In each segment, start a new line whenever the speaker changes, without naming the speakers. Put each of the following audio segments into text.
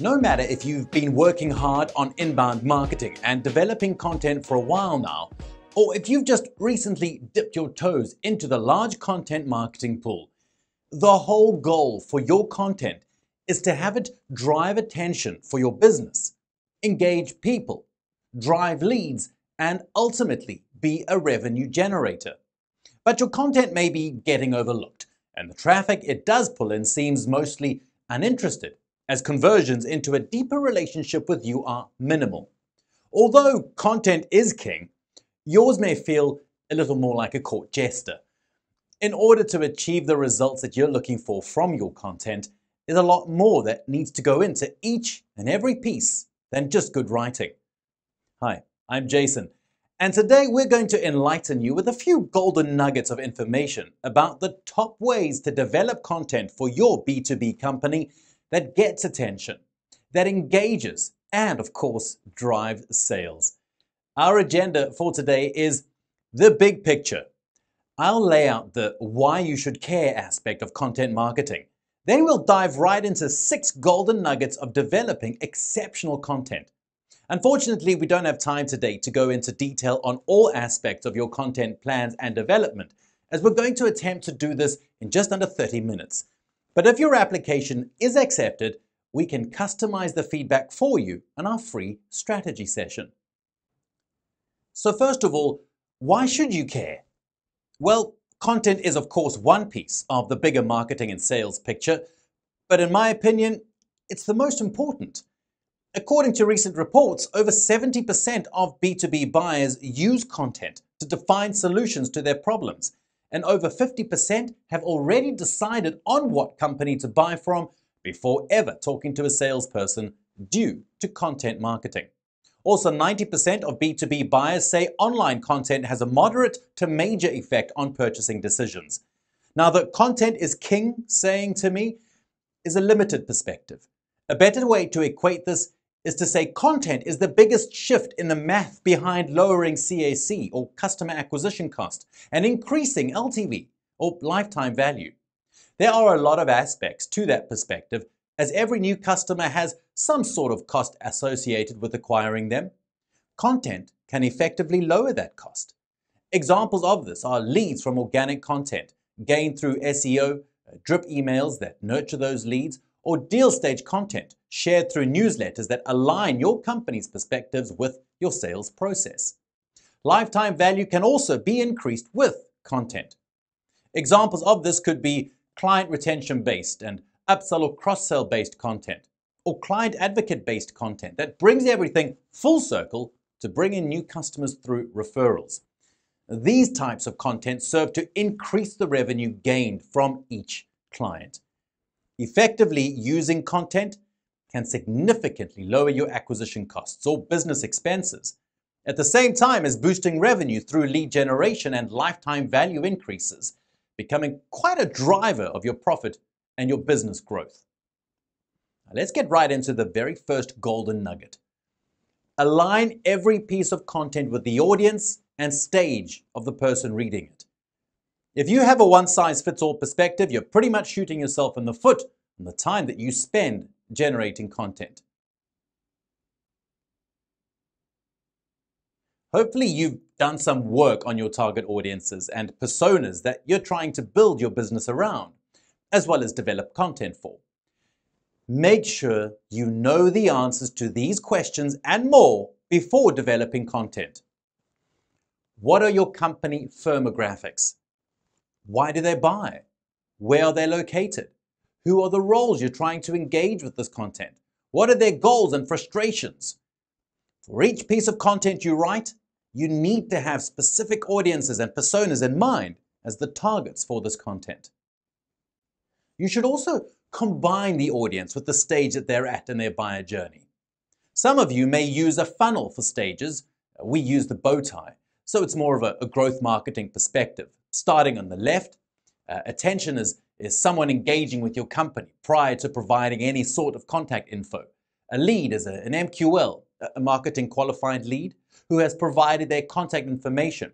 No matter if you've been working hard on inbound marketing and developing content for a while now, or if you've just recently dipped your toes into the large content marketing pool, the whole goal for your content is to have it drive attention for your business, engage people, drive leads, and ultimately be a revenue generator. But your content may be getting overlooked, and the traffic it does pull in seems mostly uninterested, as conversions into a deeper relationship with you are minimal. Although content is king, yours may feel a little more like a court jester. In order to achieve the results that you're looking for from your content, there's a lot more that needs to go into each and every piece than just good writing. Hi, I'm Jason, and today we're going to enlighten you with a few golden nuggets of information about the top ways to develop content for your B2B company that gets attention, that engages, and of course, drives sales. Our agenda for today is the big picture. I'll lay out the why you should care aspect of content marketing. Then we'll dive right into six golden nuggets of developing exceptional content. Unfortunately, we don't have time today to go into detail on all aspects of your content plans and development, as we're going to attempt to do this in just under 30 minutes. But if your application is accepted, we can customize the feedback for you in our free strategy session. So first of all, why should you care? Well, content is of course one piece of the bigger marketing and sales picture, but in my opinion, it's the most important. According to recent reports, over 70% of B2B buyers use content to define solutions to their problems, and over 50% have already decided on what company to buy from before ever talking to a salesperson due to content marketing. Also, 90% of B2B buyers say online content has a moderate to major effect on purchasing decisions. Now, the content is king saying to me is a limited perspective. A better way to equate this is to say content is the biggest shift in the math behind lowering CAC or customer acquisition cost and increasing LTV or lifetime value. There are a lot of aspects to that perspective as every new customer has some sort of cost associated with acquiring them. Content can effectively lower that cost. Examples of this are leads from organic content gained through SEO, uh, drip emails that nurture those leads, or deal stage content shared through newsletters that align your company's perspectives with your sales process. Lifetime value can also be increased with content. Examples of this could be client retention based and upsell or cross sell based content, or client advocate based content that brings everything full circle to bring in new customers through referrals. These types of content serve to increase the revenue gained from each client. Effectively using content can significantly lower your acquisition costs or business expenses, at the same time as boosting revenue through lead generation and lifetime value increases, becoming quite a driver of your profit and your business growth. Now let's get right into the very first golden nugget. Align every piece of content with the audience and stage of the person reading it. If you have a one size fits all perspective, you're pretty much shooting yourself in the foot on the time that you spend generating content. Hopefully, you've done some work on your target audiences and personas that you're trying to build your business around, as well as develop content for. Make sure you know the answers to these questions and more before developing content. What are your company firmographics? Why do they buy? Where are they located? Who are the roles you're trying to engage with this content? What are their goals and frustrations? For each piece of content you write, you need to have specific audiences and personas in mind as the targets for this content. You should also combine the audience with the stage that they're at in their buyer journey. Some of you may use a funnel for stages. We use the bow tie, so it's more of a, a growth marketing perspective. Starting on the left, uh, attention is is someone engaging with your company prior to providing any sort of contact info. A lead is a, an MQL, a marketing qualified lead, who has provided their contact information.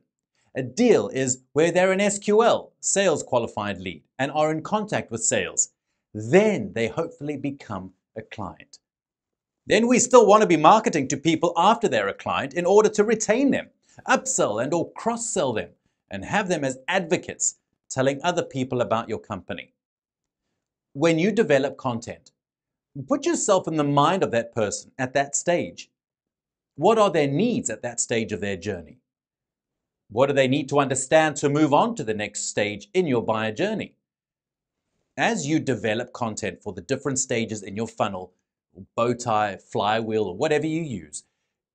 A deal is where they're an SQL, sales qualified lead, and are in contact with sales. Then they hopefully become a client. Then we still want to be marketing to people after they're a client in order to retain them, upsell and or cross-sell them, and have them as advocates telling other people about your company. When you develop content, put yourself in the mind of that person at that stage. What are their needs at that stage of their journey? What do they need to understand to move on to the next stage in your buyer journey? As you develop content for the different stages in your funnel, bow tie, flywheel, or whatever you use,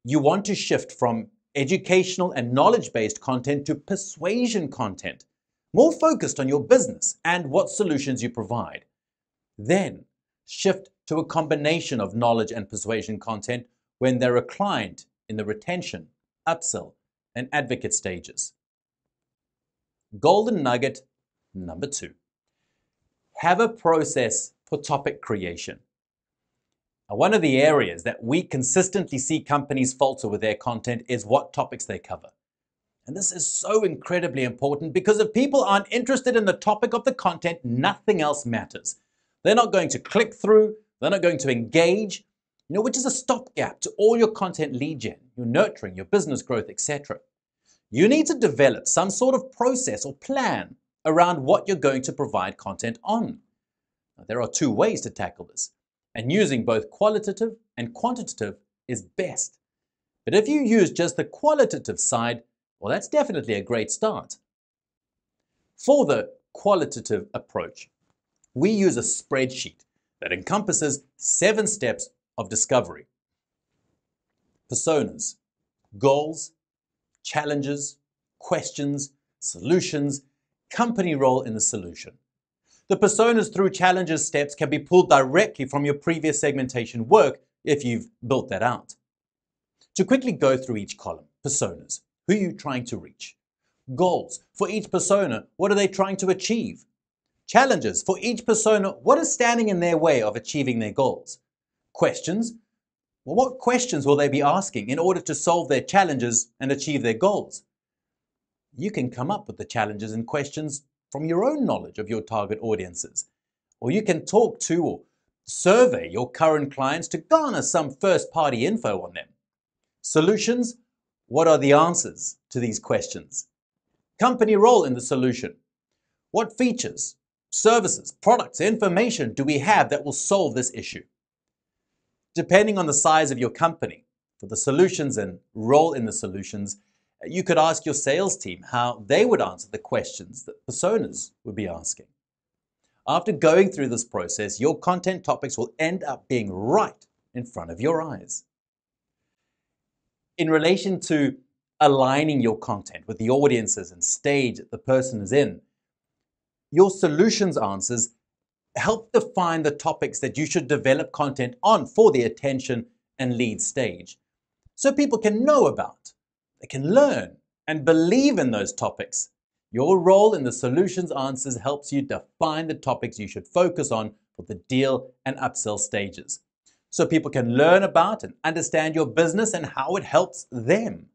you want to shift from educational and knowledge-based content to persuasion content, more focused on your business and what solutions you provide. Then shift to a combination of knowledge and persuasion content when they're a client in the retention, upsell, and advocate stages. Golden nugget number two. Have a process for topic creation. Now, one of the areas that we consistently see companies falter with their content is what topics they cover. And this is so incredibly important because if people aren't interested in the topic of the content, nothing else matters. They're not going to click through, they're not going to engage, you know, which is a stopgap to all your content lead gen, your nurturing, your business growth, etc. You need to develop some sort of process or plan around what you're going to provide content on. Now, there are two ways to tackle this, and using both qualitative and quantitative is best. But if you use just the qualitative side, well, that's definitely a great start. For the qualitative approach, we use a spreadsheet that encompasses seven steps of discovery. Personas, goals, challenges, questions, solutions, company role in the solution. The personas through challenges steps can be pulled directly from your previous segmentation work if you've built that out. To quickly go through each column, personas, who are you trying to reach? Goals, for each persona, what are they trying to achieve? Challenges, for each persona, what is standing in their way of achieving their goals? Questions, well, what questions will they be asking in order to solve their challenges and achieve their goals? You can come up with the challenges and questions from your own knowledge of your target audiences. Or you can talk to or survey your current clients to garner some first party info on them. Solutions What are the answers to these questions? Company role in the solution. What features, services, products, information do we have that will solve this issue? depending on the size of your company, for the solutions and role in the solutions, you could ask your sales team how they would answer the questions that personas would be asking. After going through this process, your content topics will end up being right in front of your eyes. In relation to aligning your content with the audiences and stage that the person is in, your solutions answers help define the topics that you should develop content on for the attention and lead stage. So people can know about, they can learn and believe in those topics. Your role in the solutions answers helps you define the topics you should focus on for the deal and upsell stages. So people can learn about and understand your business and how it helps them.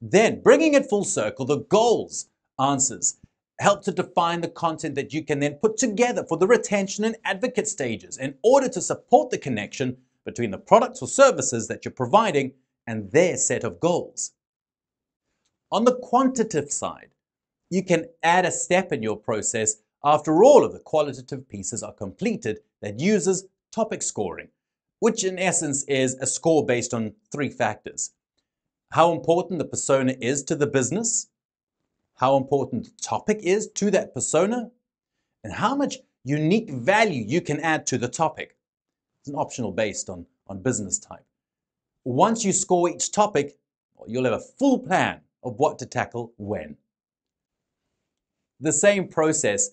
Then, bringing it full circle, the goals answers help to define the content that you can then put together for the retention and advocate stages in order to support the connection between the products or services that you're providing and their set of goals. On the quantitative side, you can add a step in your process after all of the qualitative pieces are completed that uses topic scoring, which in essence is a score based on three factors. How important the persona is to the business, how important the topic is to that persona, and how much unique value you can add to the topic. It's an optional based on, on business type. Once you score each topic, you'll have a full plan of what to tackle when. The same process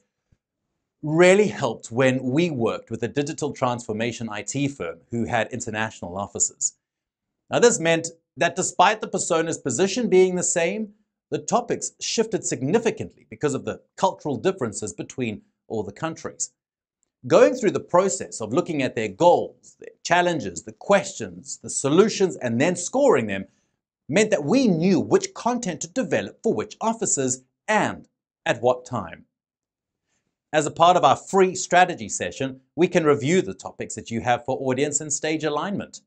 really helped when we worked with a digital transformation IT firm who had international offices. Now, this meant that despite the persona's position being the same, the topics shifted significantly because of the cultural differences between all the countries. Going through the process of looking at their goals, their challenges, the questions, the solutions, and then scoring them meant that we knew which content to develop for which offices and at what time. As a part of our free strategy session, we can review the topics that you have for audience and stage alignment.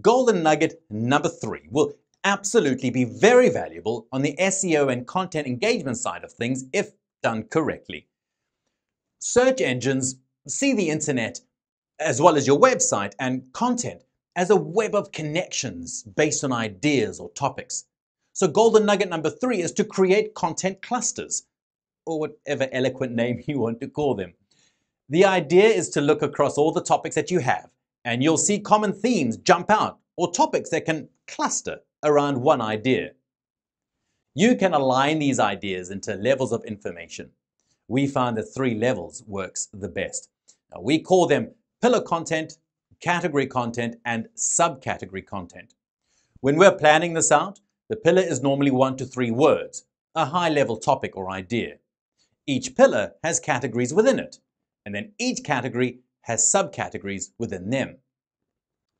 golden nugget number three will absolutely be very valuable on the SEO and content engagement side of things if done correctly. Search engines see the internet as well as your website and content as a web of connections based on ideas or topics. So golden nugget number three is to create content clusters, or whatever eloquent name you want to call them. The idea is to look across all the topics that you have, and you'll see common themes jump out, or topics that can cluster around one idea. You can align these ideas into levels of information. We found that three levels works the best. Now, we call them pillar content, category content, and subcategory content. When we're planning this out, the pillar is normally one to three words, a high-level topic or idea. Each pillar has categories within it, and then each category has subcategories within them.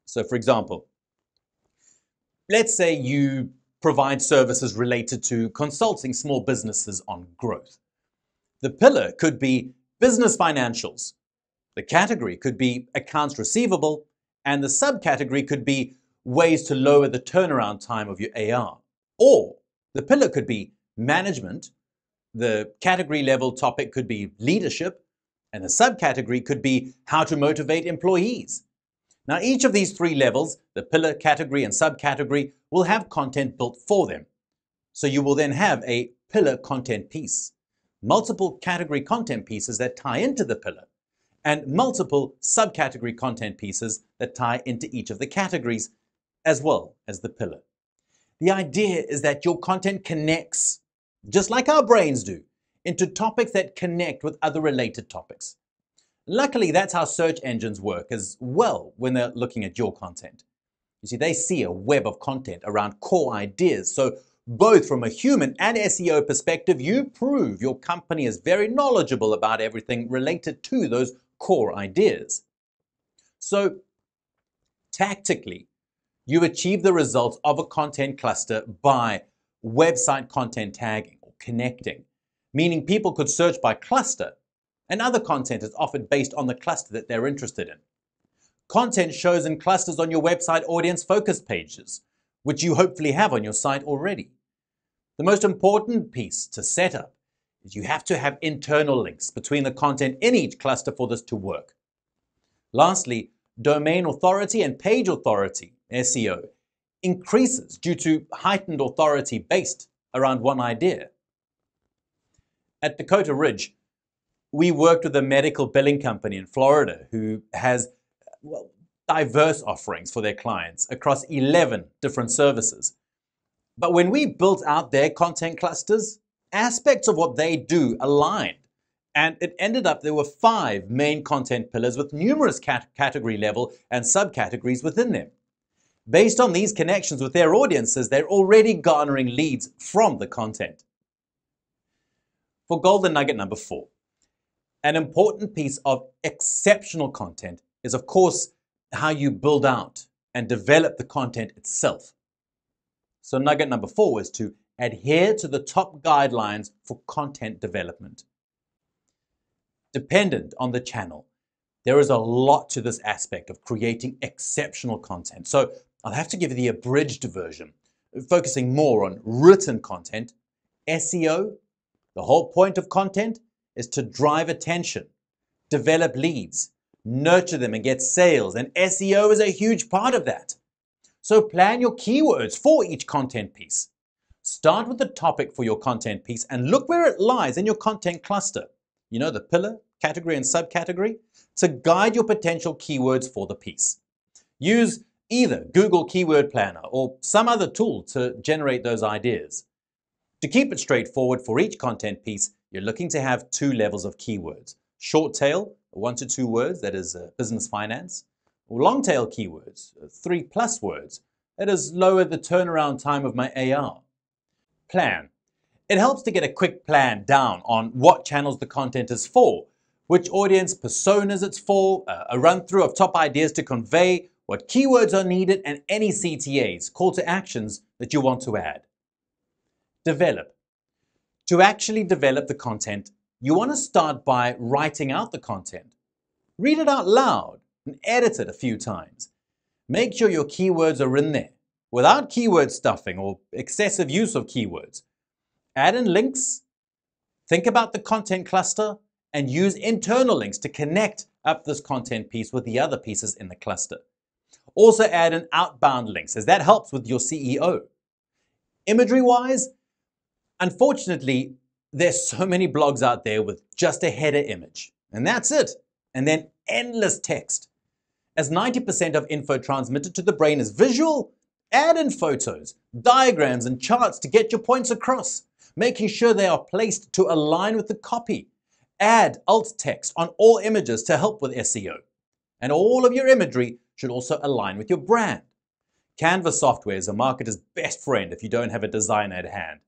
So for example, let's say you provide services related to consulting small businesses on growth. The pillar could be business financials. The category could be accounts receivable, and the subcategory could be ways to lower the turnaround time of your AR. Or the pillar could be management, the category level topic could be leadership, and the subcategory could be how to motivate employees. Now, each of these three levels, the pillar, category, and subcategory, will have content built for them. So you will then have a pillar content piece, multiple category content pieces that tie into the pillar, and multiple subcategory content pieces that tie into each of the categories as well as the pillar. The idea is that your content connects, just like our brains do, into topics that connect with other related topics. Luckily, that's how search engines work as well when they're looking at your content. You see, they see a web of content around core ideas. So both from a human and SEO perspective, you prove your company is very knowledgeable about everything related to those core ideas. So tactically, you achieve the results of a content cluster by website content tagging or connecting, meaning people could search by cluster and other content is offered based on the cluster that they're interested in. Content shows in clusters on your website audience focus pages, which you hopefully have on your site already. The most important piece to set up is you have to have internal links between the content in each cluster for this to work. Lastly, domain authority and page authority, SEO, increases due to heightened authority based around one idea. At Dakota Ridge, we worked with a medical billing company in Florida who has well, diverse offerings for their clients across 11 different services. But when we built out their content clusters, aspects of what they do aligned. And it ended up there were five main content pillars with numerous cat category level and subcategories within them. Based on these connections with their audiences, they're already garnering leads from the content. For golden nugget number four, an important piece of exceptional content is, of course, how you build out and develop the content itself. So nugget number four is to adhere to the top guidelines for content development. Dependent on the channel, there is a lot to this aspect of creating exceptional content. So I'll have to give you the abridged version, focusing more on written content, SEO. The whole point of content is to drive attention, develop leads, nurture them and get sales. And SEO is a huge part of that. So plan your keywords for each content piece. Start with the topic for your content piece and look where it lies in your content cluster. You know, the pillar, category, and subcategory to guide your potential keywords for the piece. Use either Google Keyword Planner or some other tool to generate those ideas. To keep it straightforward for each content piece, you're looking to have two levels of keywords. Short tail, one to two words, that is uh, business finance. Or long tail keywords, uh, three plus words, that is lower the turnaround time of my AR plan. It helps to get a quick plan down on what channels the content is for, which audience personas it's for, uh, a run through of top ideas to convey, what keywords are needed, and any CTAs, call to actions that you want to add. Develop. To actually develop the content, you want to start by writing out the content. Read it out loud and edit it a few times. make sure your keywords are in there without keyword stuffing or excessive use of keywords. Add in links, think about the content cluster, and use internal links to connect up this content piece with the other pieces in the cluster. Also add an outbound links as that helps with your SEO. Imagery wise, unfortunately, there's so many blogs out there with just a header image, and that's it. And then endless text. As 90% of info transmitted to the brain is visual, add in photos, diagrams, and charts to get your points across, making sure they are placed to align with the copy. Add alt text on all images to help with SEO. And all of your imagery should also align with your brand. Canva software is a marketer's best friend if you don't have a designer at hand.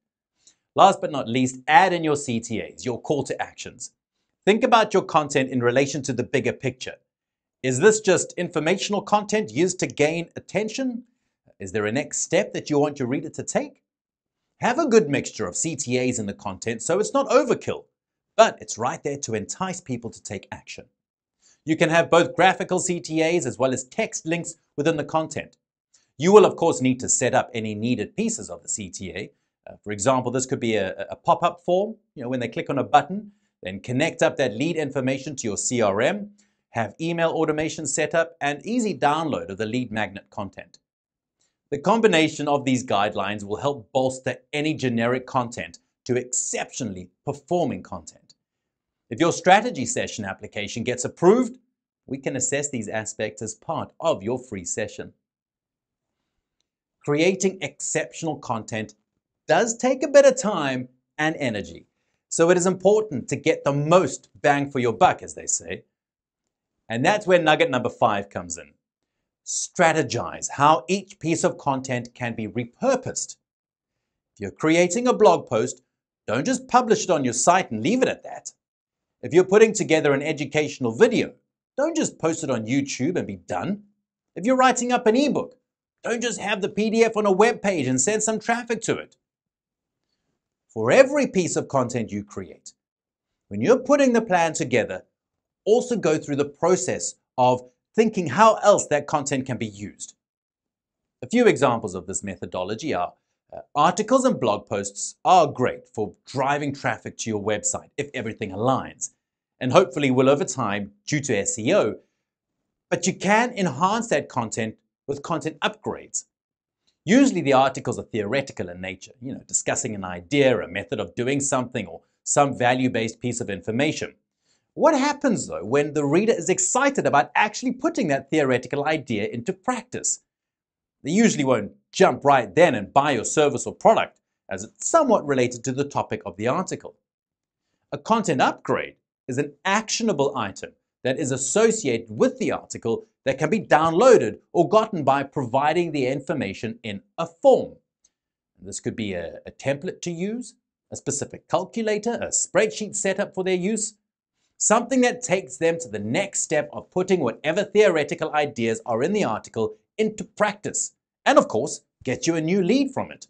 Last but not least, add in your CTAs, your call to actions. Think about your content in relation to the bigger picture. Is this just informational content used to gain attention? Is there a next step that you want your reader to take? Have a good mixture of CTAs in the content so it's not overkill, but it's right there to entice people to take action. You can have both graphical CTAs as well as text links within the content. You will of course need to set up any needed pieces of the CTA. Uh, for example, this could be a, a pop-up form, you know, when they click on a button, then connect up that lead information to your CRM, have email automation set up, and easy download of the lead magnet content. The combination of these guidelines will help bolster any generic content to exceptionally performing content. If your strategy session application gets approved, we can assess these aspects as part of your free session. Creating exceptional content does take a bit of time and energy, so it is important to get the most bang for your buck, as they say. And that's where nugget number five comes in strategize how each piece of content can be repurposed. If you're creating a blog post, don't just publish it on your site and leave it at that. If you're putting together an educational video, don't just post it on YouTube and be done. If you're writing up an ebook, don't just have the PDF on a web page and send some traffic to it. For every piece of content you create, when you're putting the plan together, also go through the process of thinking how else that content can be used. A few examples of this methodology are articles and blog posts are great for driving traffic to your website if everything aligns, and hopefully will over time due to SEO. But you can enhance that content with content upgrades. Usually the articles are theoretical in nature, you know, discussing an idea, a method of doing something, or some value-based piece of information. What happens though when the reader is excited about actually putting that theoretical idea into practice? They usually won't jump right then and buy your service or product as it's somewhat related to the topic of the article. A content upgrade is an actionable item that is associated with the article that can be downloaded or gotten by providing the information in a form. This could be a, a template to use, a specific calculator, a spreadsheet setup for their use, Something that takes them to the next step of putting whatever theoretical ideas are in the article into practice. And of course, get you a new lead from it.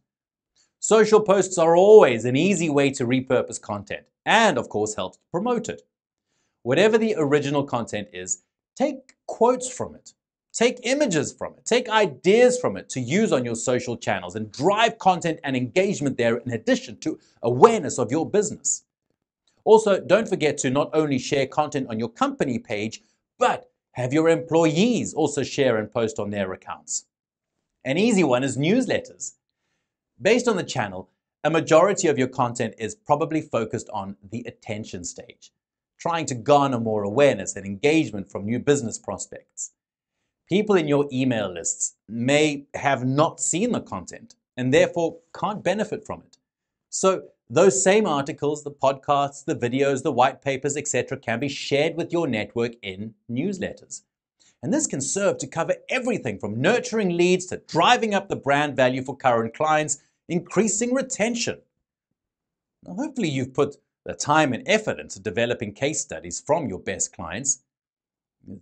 Social posts are always an easy way to repurpose content and of course helps to promote it. Whatever the original content is, take quotes from it. Take images from it. Take ideas from it to use on your social channels and drive content and engagement there in addition to awareness of your business. Also, don't forget to not only share content on your company page, but have your employees also share and post on their accounts. An easy one is newsletters. Based on the channel, a majority of your content is probably focused on the attention stage, trying to garner more awareness and engagement from new business prospects. People in your email lists may have not seen the content and therefore can't benefit from it. So those same articles, the podcasts, the videos, the white papers, etc., can be shared with your network in newsletters. And this can serve to cover everything from nurturing leads to driving up the brand value for current clients, increasing retention. Now, hopefully, you've put the time and effort into developing case studies from your best clients.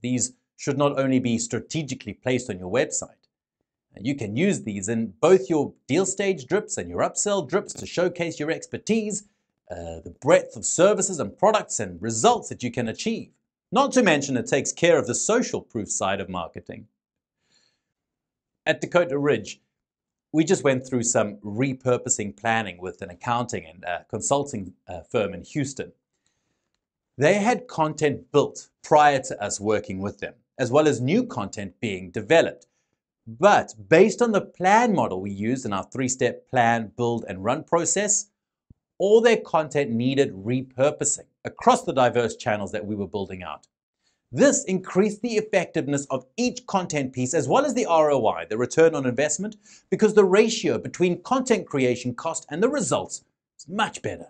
These should not only be strategically placed on your website, you can use these in both your deal stage drips and your upsell drips to showcase your expertise, uh, the breadth of services and products and results that you can achieve. Not to mention it takes care of the social proof side of marketing. At Dakota Ridge, we just went through some repurposing planning with an accounting and uh, consulting uh, firm in Houston. They had content built prior to us working with them, as well as new content being developed. But based on the plan model we used in our three step plan, build, and run process, all their content needed repurposing across the diverse channels that we were building out. This increased the effectiveness of each content piece as well as the ROI, the return on investment, because the ratio between content creation cost and the results is much better.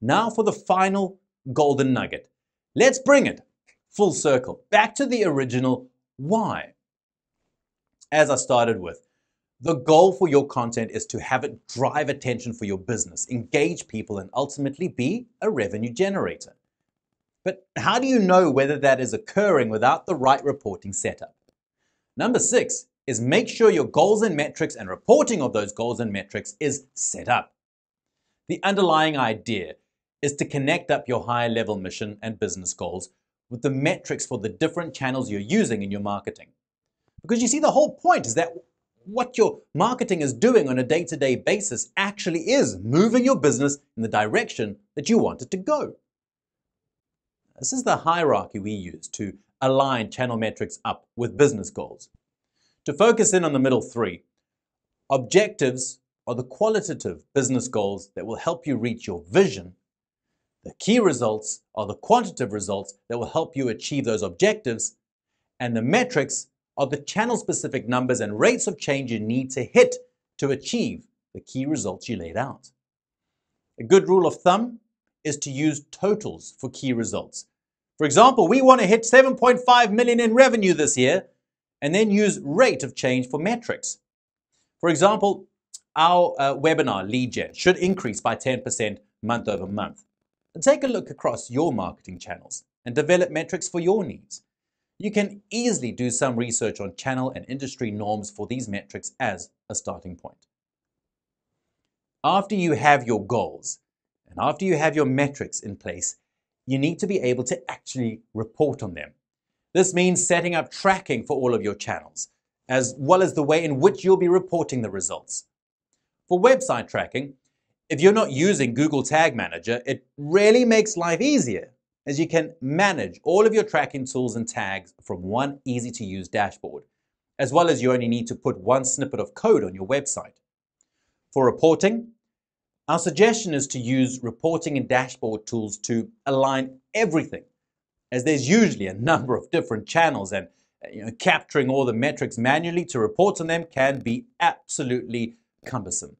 Now for the final golden nugget. Let's bring it full circle back to the original why. As I started with, the goal for your content is to have it drive attention for your business, engage people, and ultimately be a revenue generator. But how do you know whether that is occurring without the right reporting setup? Number six is make sure your goals and metrics and reporting of those goals and metrics is set up. The underlying idea is to connect up your higher level mission and business goals with the metrics for the different channels you're using in your marketing. Because you see, the whole point is that what your marketing is doing on a day to day basis actually is moving your business in the direction that you want it to go. This is the hierarchy we use to align channel metrics up with business goals. To focus in on the middle three, objectives are the qualitative business goals that will help you reach your vision. The key results are the quantitative results that will help you achieve those objectives. And the metrics are the channel specific numbers and rates of change you need to hit to achieve the key results you laid out. A good rule of thumb is to use totals for key results. For example, we want to hit 7.5 million in revenue this year and then use rate of change for metrics. For example, our uh, webinar lead gen should increase by 10% month over month. And take a look across your marketing channels and develop metrics for your needs. You can easily do some research on channel and industry norms for these metrics as a starting point. After you have your goals and after you have your metrics in place, you need to be able to actually report on them. This means setting up tracking for all of your channels, as well as the way in which you'll be reporting the results. For website tracking, if you're not using Google Tag Manager, it really makes life easier as you can manage all of your tracking tools and tags from one easy to use dashboard, as well as you only need to put one snippet of code on your website. For reporting, our suggestion is to use reporting and dashboard tools to align everything, as there's usually a number of different channels and you know, capturing all the metrics manually to report on them can be absolutely cumbersome.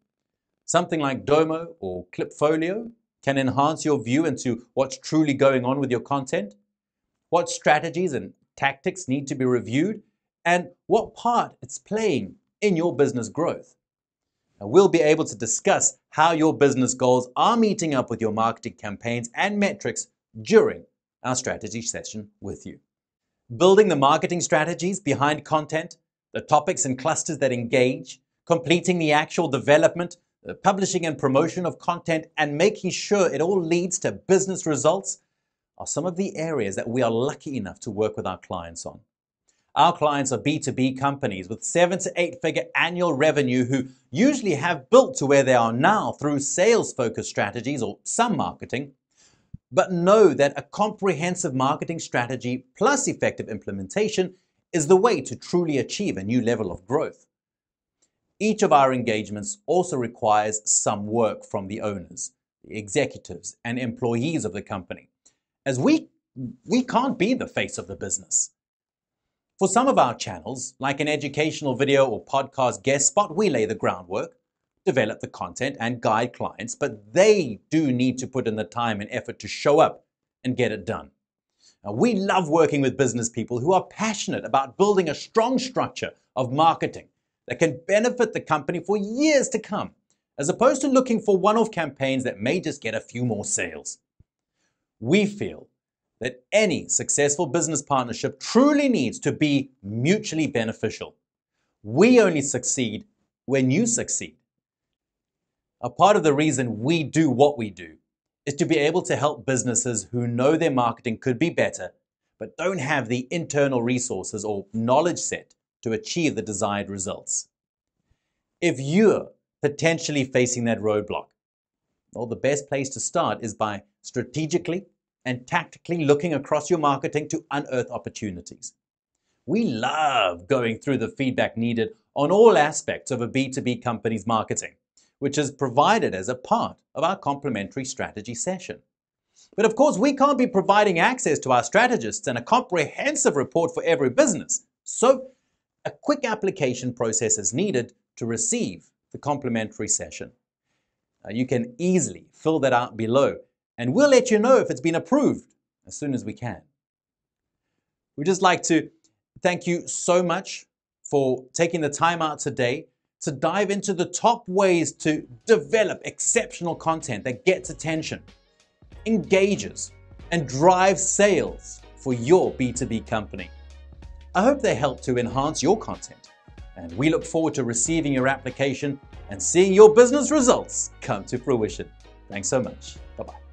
Something like Domo or Klipfolio can enhance your view into what's truly going on with your content, what strategies and tactics need to be reviewed, and what part it's playing in your business growth. And we'll be able to discuss how your business goals are meeting up with your marketing campaigns and metrics during our strategy session with you. Building the marketing strategies behind content, the topics and clusters that engage, completing the actual development, Uh, publishing and promotion of content, and making sure it all leads to business results are some of the areas that we are lucky enough to work with our clients on. Our clients are B2B companies with seven to eight figure annual revenue who usually have built to where they are now through sales focused strategies or some marketing, but know that a comprehensive marketing strategy plus effective implementation is the way to truly achieve a new level of growth. Each of our engagements also requires some work from the owners, the executives, and employees of the company, as we, we can't be the face of the business. For some of our channels, like an educational video or podcast guest spot, we lay the groundwork, develop the content, and guide clients, but they do need to put in the time and effort to show up and get it done. Now, we love working with business people who are passionate about building a strong structure of marketing that can benefit the company for years to come, as opposed to looking for one off campaigns that may just get a few more sales. We feel that any successful business partnership truly needs to be mutually beneficial. We only succeed when you succeed. A part of the reason we do what we do is to be able to help businesses who know their marketing could be better, but don't have the internal resources or knowledge set to achieve the desired results. If you're potentially facing that roadblock, well, the best place to start is by strategically and tactically looking across your marketing to unearth opportunities. We love going through the feedback needed on all aspects of a B2B company's marketing, which is provided as a part of our complimentary strategy session. But of course, we can't be providing access to our strategists and a comprehensive report for every business. So a quick application process is needed to receive the complimentary session. You can easily fill that out below and we'll let you know if it's been approved as soon as we can. We'd just like to thank you so much for taking the time out today to dive into the top ways to develop exceptional content that gets attention, engages, and drives sales for your B2B company. I hope they help to enhance your content, and we look forward to receiving your application and seeing your business results come to fruition. Thanks so much. Bye bye.